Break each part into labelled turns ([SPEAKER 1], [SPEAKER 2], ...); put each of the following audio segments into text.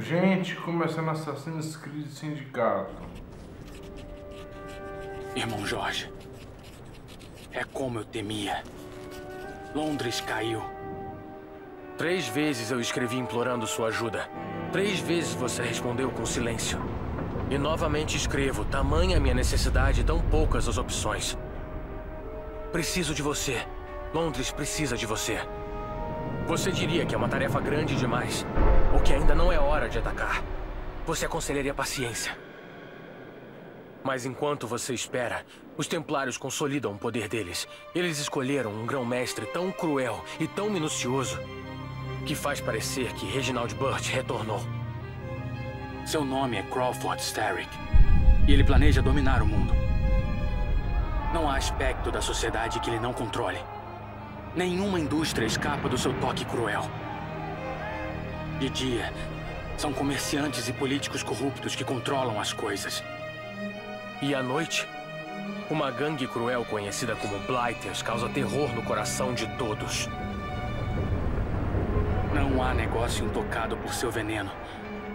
[SPEAKER 1] Gente, começando Assassin's Creed Sindicato.
[SPEAKER 2] Irmão Jorge, é como eu temia. Londres caiu. Três vezes eu escrevi implorando sua ajuda. Três vezes você respondeu com silêncio. E novamente escrevo, tamanha minha necessidade e tão poucas as opções. Preciso de você. Londres precisa de você. Você diria que é uma tarefa grande demais, que ainda não é hora de atacar. Você aconselharia paciência. Mas enquanto você espera, os Templários consolidam o poder deles. Eles escolheram um grão-mestre tão cruel e tão minucioso que faz parecer que Reginald Burt retornou. Seu nome é Crawford Starrick. E ele planeja dominar o mundo. Não há aspecto da sociedade que ele não controle. Nenhuma indústria escapa do seu toque cruel. De dia, são comerciantes e políticos corruptos que controlam as coisas. E à noite, uma gangue cruel conhecida como Blighters causa terror no coração de todos. Não há negócio intocado por seu veneno.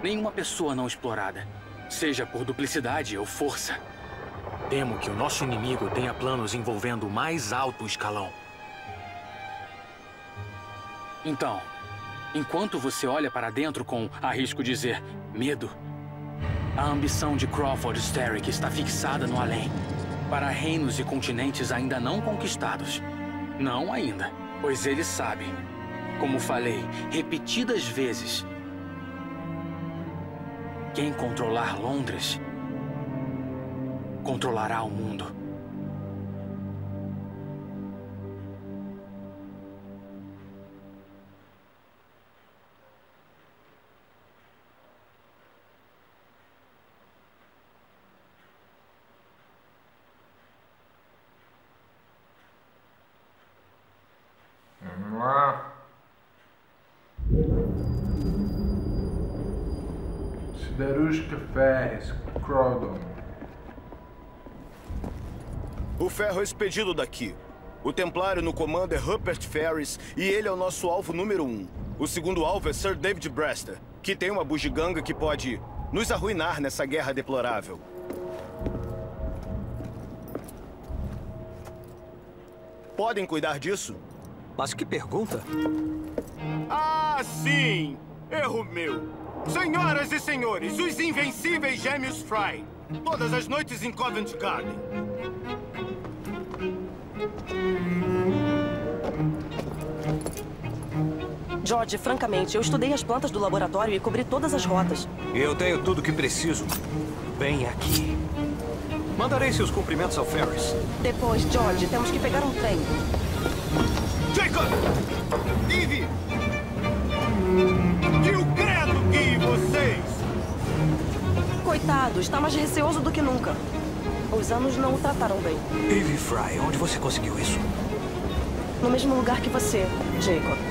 [SPEAKER 2] Nenhuma pessoa não explorada. Seja por duplicidade ou força. Temo que o nosso inimigo tenha planos envolvendo o mais alto escalão. Então, enquanto você olha para dentro com, arrisco dizer, medo, a ambição de Crawford Starrick está fixada no além. Para reinos e continentes ainda não conquistados. Não ainda, pois ele sabe como falei repetidas vezes, quem controlar Londres controlará o mundo.
[SPEAKER 3] Ferro é expedido daqui. O Templário no comando é Rupert Ferris e ele é o nosso alvo número um. O segundo alvo é Sir David Brester, que tem uma bugiganga que pode nos arruinar nessa guerra deplorável. Podem cuidar disso?
[SPEAKER 4] Mas que pergunta?
[SPEAKER 3] Ah, sim! Erro meu! Senhoras e senhores, os invencíveis gêmeos Fry. Todas as noites em Covent Garden.
[SPEAKER 5] George, francamente, eu estudei as plantas do laboratório e cobri todas as rotas.
[SPEAKER 4] Eu tenho tudo o que preciso. Bem aqui. Mandarei seus cumprimentos ao Ferris.
[SPEAKER 5] Depois, George, temos que pegar um trem.
[SPEAKER 3] Jacob! Eve! Que o credo guie vocês!
[SPEAKER 5] Coitado, está mais receoso do que nunca. Os anos não o trataram bem.
[SPEAKER 4] Eve Fry, onde você conseguiu isso?
[SPEAKER 5] No mesmo lugar que você, Jacob.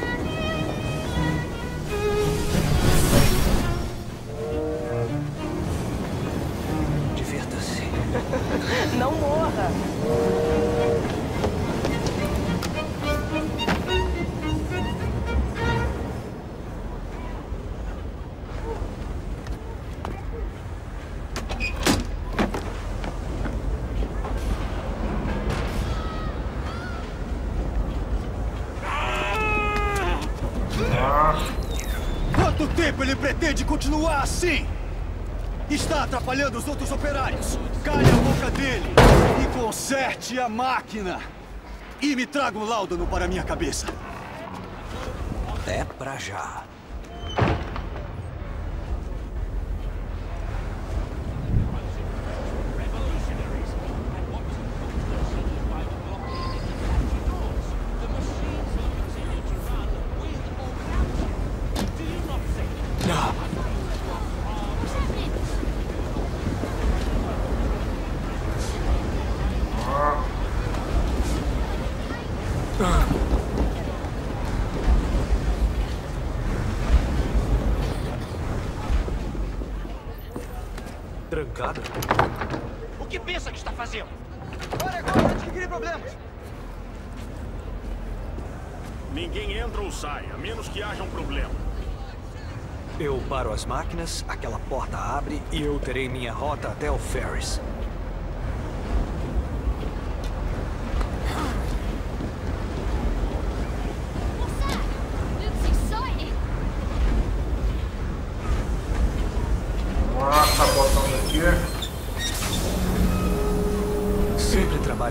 [SPEAKER 6] Continuar assim? Está atrapalhando os outros operários. Calhe a boca dele e conserte a máquina. E me traga um láudano para minha cabeça.
[SPEAKER 4] É pra já.
[SPEAKER 6] problemas.
[SPEAKER 7] Ninguém entra ou sai, a menos que haja um problema.
[SPEAKER 4] Eu paro as máquinas, aquela porta abre e eu terei minha rota até o Ferris.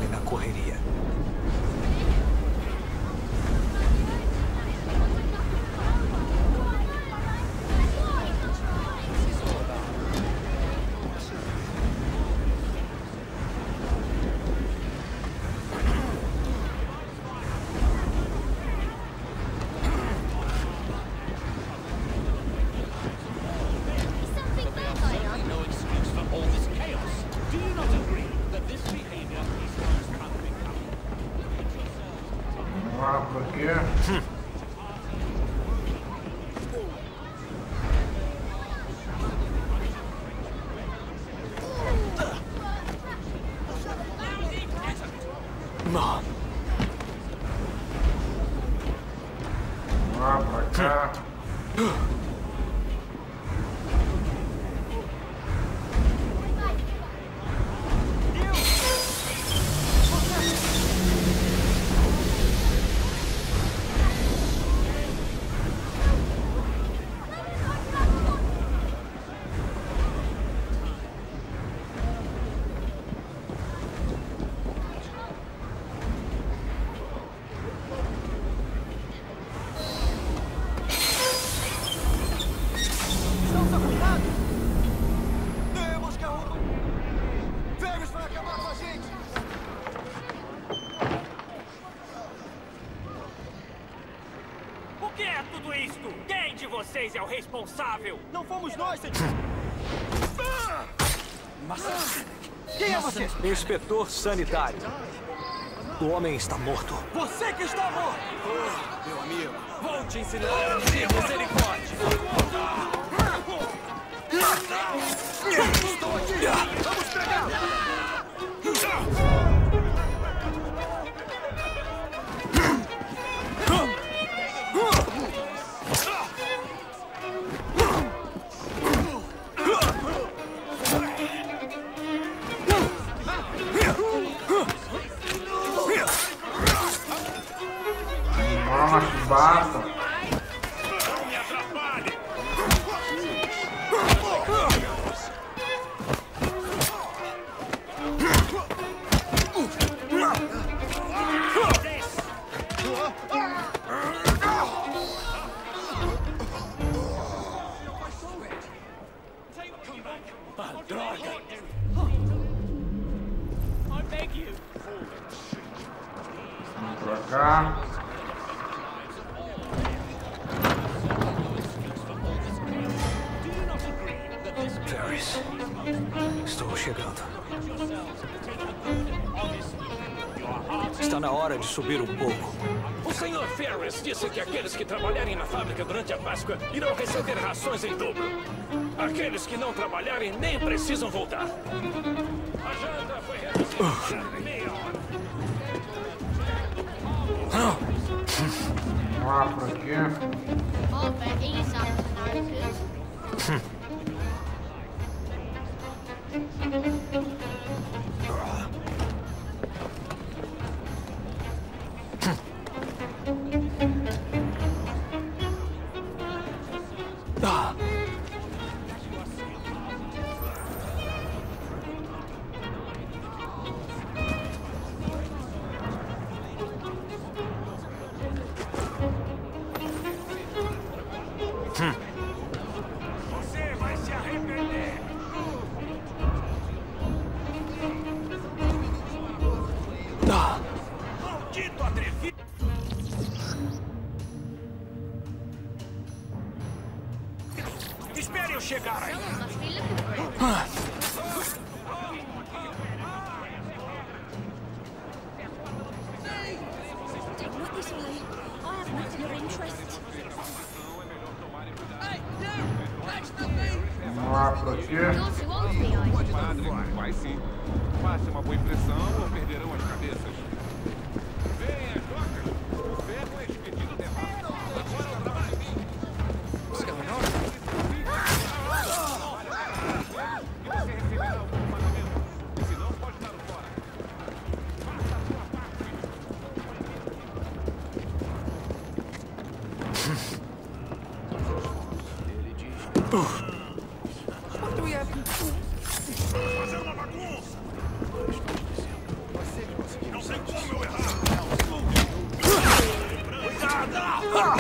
[SPEAKER 4] na correria.
[SPEAKER 1] up here. Hmm. responsável!
[SPEAKER 8] Não fomos nós! Mas... Quem é você?
[SPEAKER 4] Inspetor sanitário. O homem está morto.
[SPEAKER 8] Você que está morto!
[SPEAKER 9] Oh, meu amigo,
[SPEAKER 10] vou te ensinar a ter misericórdia!
[SPEAKER 4] Estou
[SPEAKER 10] aqui! Vamos pegar! trabalharem na fábrica durante a Páscoa irão receber rações em dobro. Aqueles que não trabalharem nem precisam voltar. A janta foi reduzida para meia hora.
[SPEAKER 7] Ah, por aqui.
[SPEAKER 11] Oh.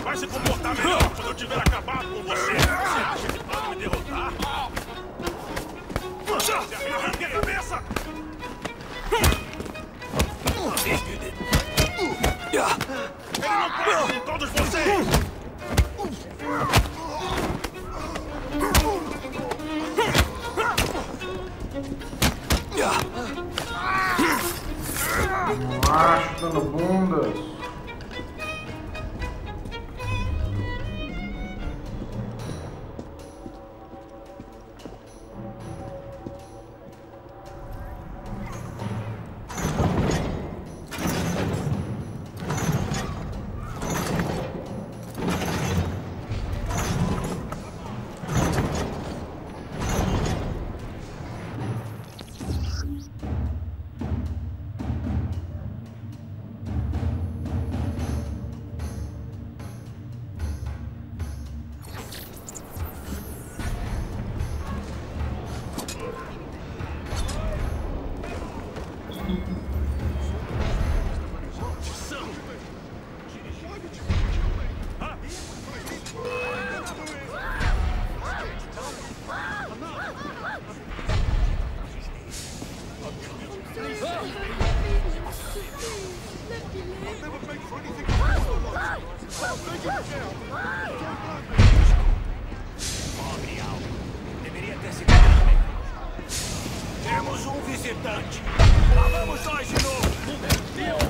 [SPEAKER 1] Vai se
[SPEAKER 11] comportar melhor quando eu tiver acabado com você! Você acha que Deveria ter sido também. Temos um visitante. Lá vamos nós de novo.
[SPEAKER 6] Alguém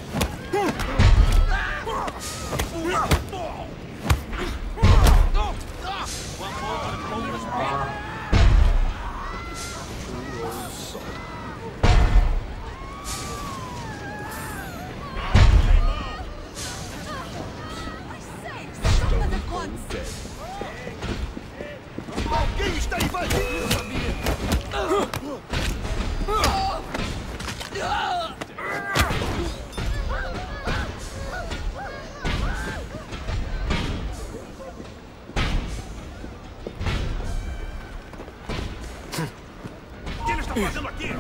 [SPEAKER 11] fazendo aqui?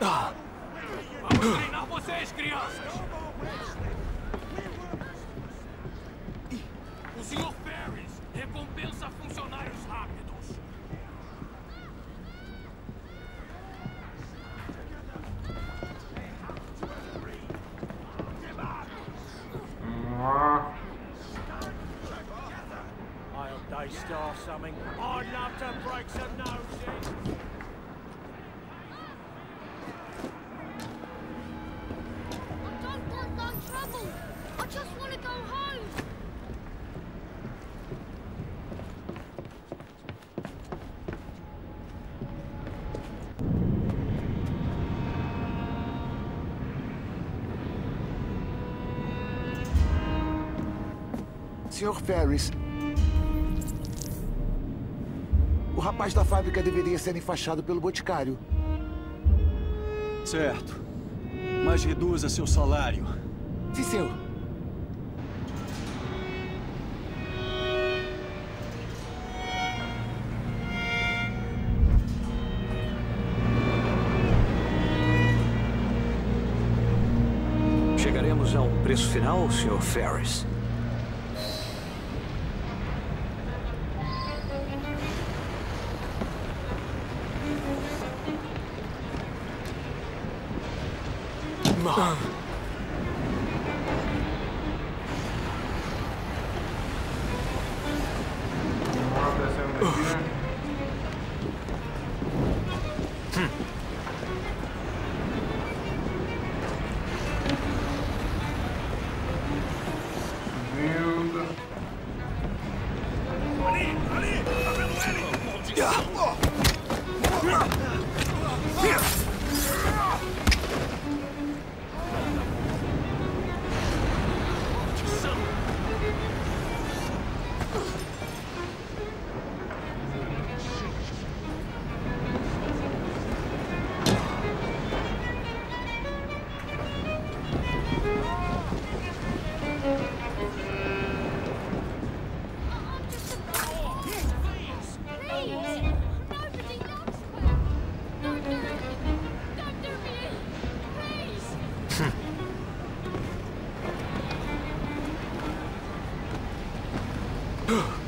[SPEAKER 11] Vamos treinar vocês, crianças! Sr. Ferris.
[SPEAKER 12] O rapaz da fábrica deveria ser enfaixado pelo boticário.
[SPEAKER 6] Certo. Mas reduza seu salário.
[SPEAKER 12] Sim, senhor.
[SPEAKER 4] chegaremos a um preço final, Sr. Ferris?
[SPEAKER 1] Vamos
[SPEAKER 11] Ugh.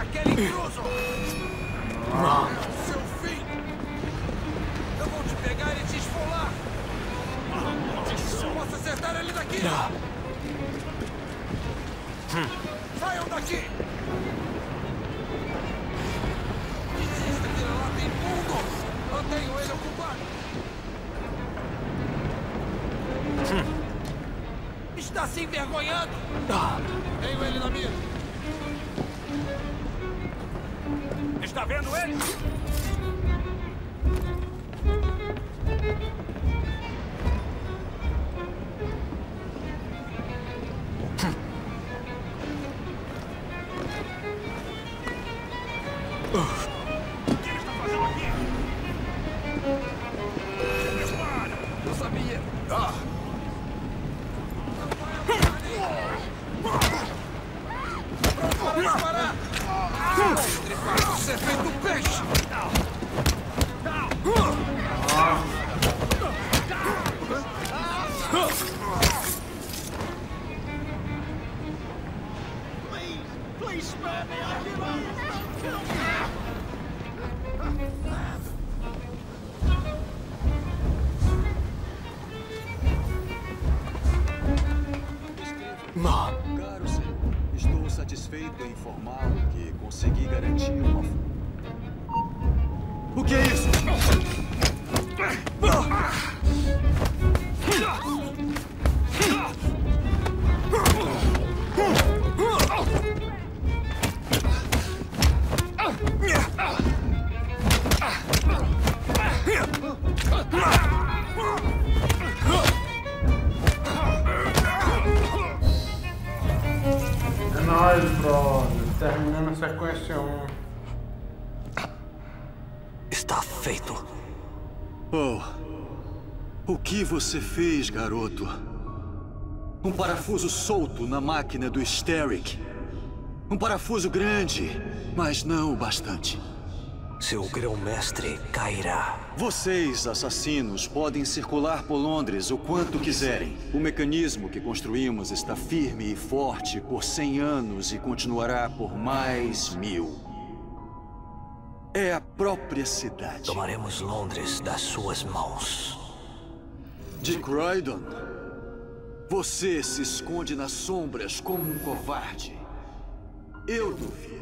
[SPEAKER 11] Aquele intruso!
[SPEAKER 2] Não.
[SPEAKER 11] Seu fim! Eu vou te pegar e te esfolar! Eu posso acertar ele daqui! Saiam daqui! Desista, vira-lata imundo! Eu tenho ele ocupado! Está se envergonhando? Tenho ele na mira! Está vendo ele?
[SPEAKER 6] Você fez, garoto? Um parafuso solto na máquina do Steric. Um parafuso grande, mas não o bastante.
[SPEAKER 2] Seu grão-mestre cairá.
[SPEAKER 6] Vocês, assassinos, podem circular por Londres o quanto quiserem. O mecanismo que construímos está firme e forte por 100 anos e continuará por mais mil. É a própria cidade.
[SPEAKER 2] Tomaremos Londres das suas mãos.
[SPEAKER 6] De Croydon, você se esconde nas sombras como um covarde. Eu duvido.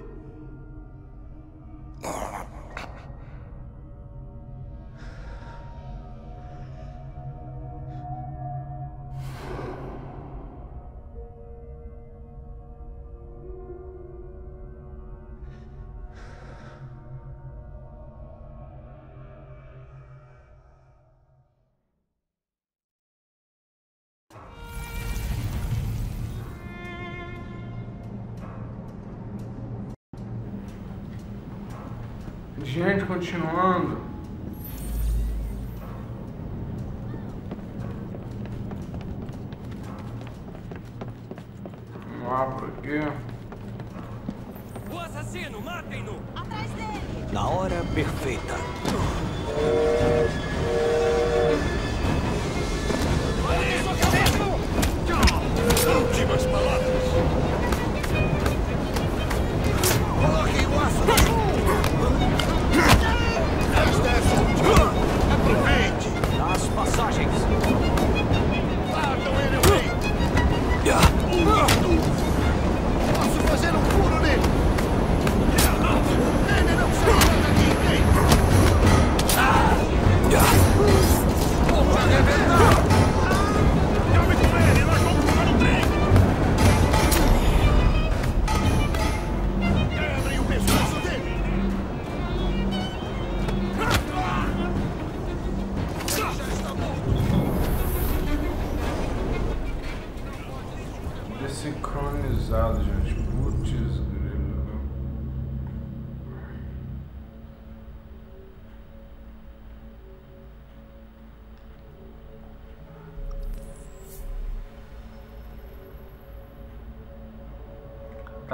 [SPEAKER 1] Continuando. Vamos lá por aqui.
[SPEAKER 11] Boa assassino! Matem-no!
[SPEAKER 13] Atrás dele!
[SPEAKER 4] Na hora perfeita.
[SPEAKER 11] Olha isso, cabeça!
[SPEAKER 8] Últimas palavras.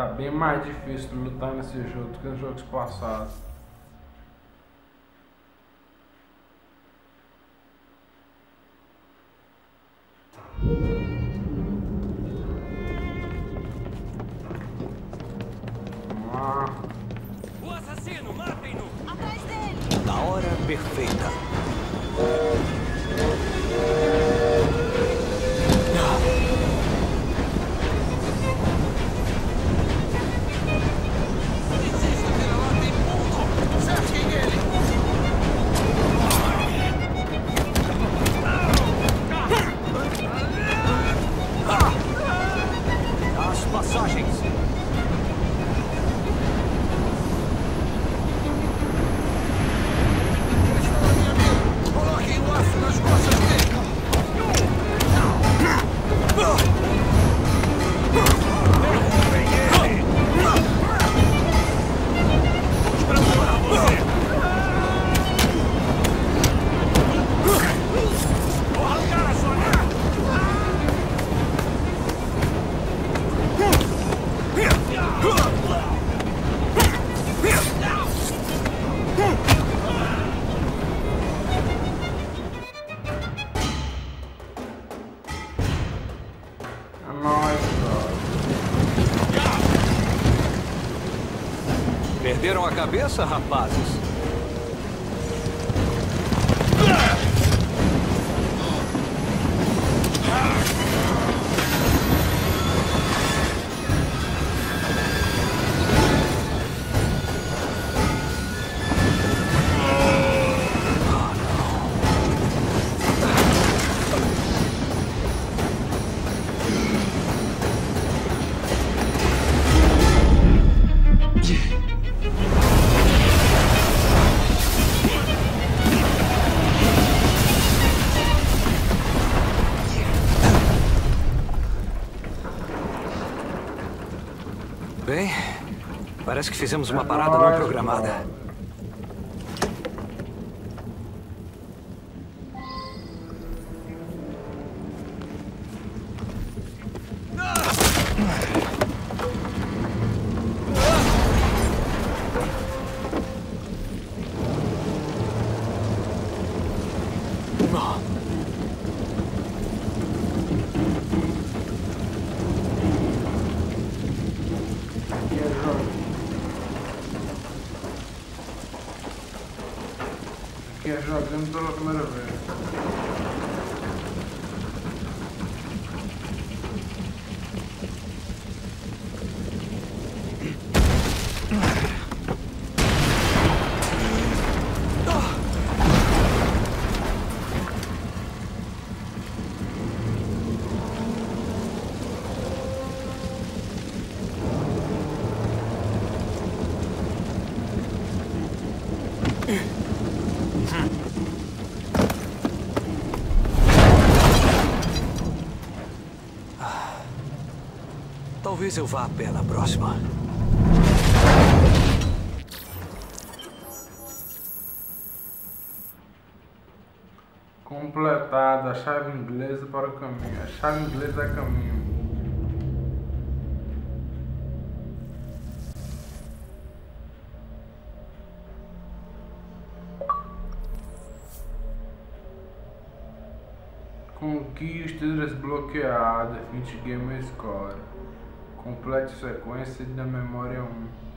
[SPEAKER 1] Tá bem mais difícil lutar nesse jogo do que nos jogos passados. Ah,
[SPEAKER 11] O assassino! Matem-no!
[SPEAKER 13] Atrás dele!
[SPEAKER 4] Na hora perfeita. Cabeça, rapazes? Parece que fizemos uma parada não programada.
[SPEAKER 1] Aqui é jogando pela
[SPEAKER 4] Talvez eu vá a pé na próxima.
[SPEAKER 1] Completada a chave inglesa para o caminho. A chave inglesa é caminho. Conquista desbloqueada. Fit game Score. Complete sequência da memória 1.